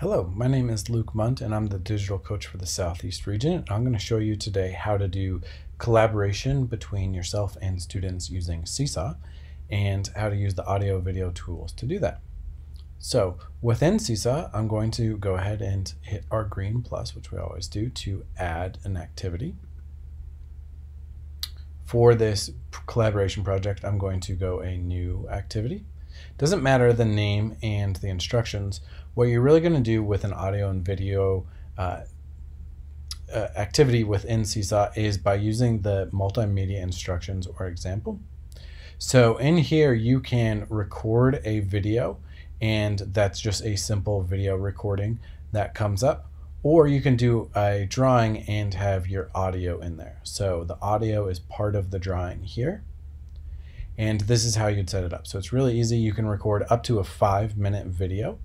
Hello, my name is Luke Munt and I'm the digital coach for the Southeast region. I'm going to show you today how to do collaboration between yourself and students using Seesaw and how to use the audio video tools to do that. So within Seesaw, I'm going to go ahead and hit our green plus, which we always do, to add an activity. For this collaboration project, I'm going to go a new activity. Doesn't matter the name and the instructions. What you're really going to do with an audio and video uh, uh, activity within Seesaw is by using the multimedia instructions or example. So in here, you can record a video and that's just a simple video recording that comes up. Or you can do a drawing and have your audio in there. So the audio is part of the drawing here. And this is how you'd set it up. So it's really easy. You can record up to a five minute video.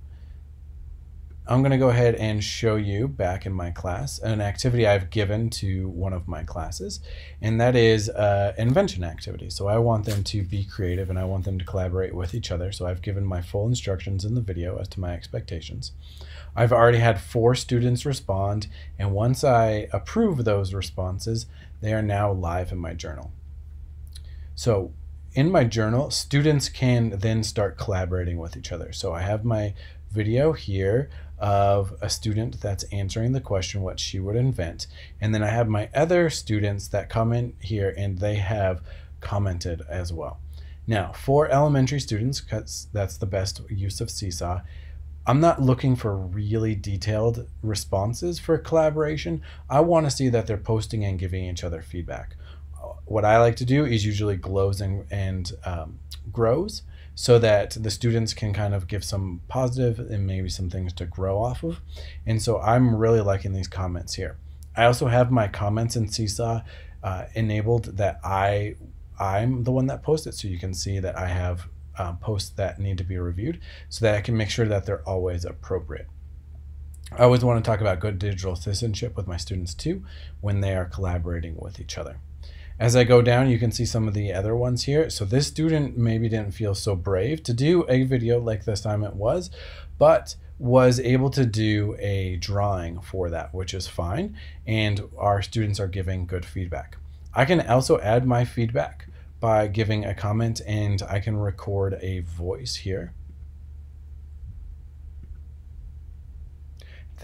I'm going to go ahead and show you back in my class an activity I've given to one of my classes, and that is uh, invention activity. So I want them to be creative and I want them to collaborate with each other. So I've given my full instructions in the video as to my expectations. I've already had four students respond, and once I approve those responses, they are now live in my journal. So in my journal, students can then start collaborating with each other. So I have my video here of a student that's answering the question what she would invent. And then I have my other students that come in here and they have commented as well. Now, for elementary students, because that's the best use of Seesaw, I'm not looking for really detailed responses for collaboration. I want to see that they're posting and giving each other feedback what I like to do is usually glows and, and um, grows so that the students can kind of give some positive and maybe some things to grow off of. And so I'm really liking these comments here. I also have my comments in Seesaw uh, enabled that I I'm the one that posts it, so you can see that I have um, posts that need to be reviewed, so that I can make sure that they're always appropriate. I always want to talk about good digital citizenship with my students too when they are collaborating with each other. As I go down, you can see some of the other ones here. So this student maybe didn't feel so brave to do a video like the assignment was, but was able to do a drawing for that, which is fine. And our students are giving good feedback. I can also add my feedback by giving a comment and I can record a voice here.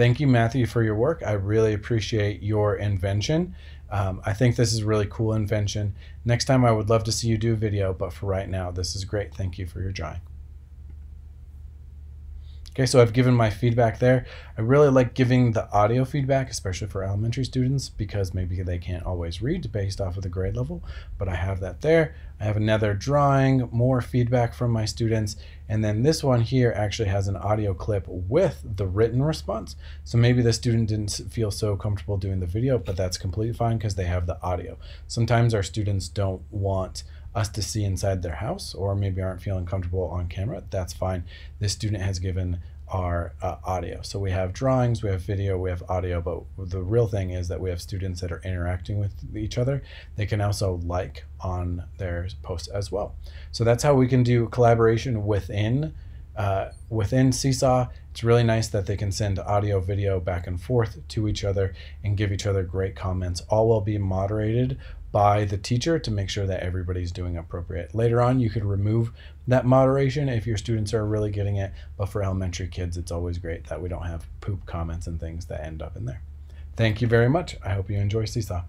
Thank you, Matthew, for your work. I really appreciate your invention. Um, I think this is a really cool invention. Next time I would love to see you do a video, but for right now, this is great. Thank you for your drawing. Okay, so I've given my feedback there. I really like giving the audio feedback, especially for elementary students, because maybe they can't always read based off of the grade level, but I have that there. I have another drawing, more feedback from my students, and then this one here actually has an audio clip with the written response. So maybe the student didn't feel so comfortable doing the video, but that's completely fine because they have the audio. Sometimes our students don't want us to see inside their house or maybe aren't feeling comfortable on camera, that's fine. This student has given our uh, audio. So we have drawings, we have video, we have audio, but the real thing is that we have students that are interacting with each other. They can also like on their posts as well. So that's how we can do collaboration within uh, within Seesaw. It's really nice that they can send audio, video back and forth to each other and give each other great comments. All will be moderated by the teacher to make sure that everybody's doing appropriate. Later on, you could remove that moderation if your students are really getting it, but for elementary kids, it's always great that we don't have poop comments and things that end up in there. Thank you very much. I hope you enjoy Seesaw.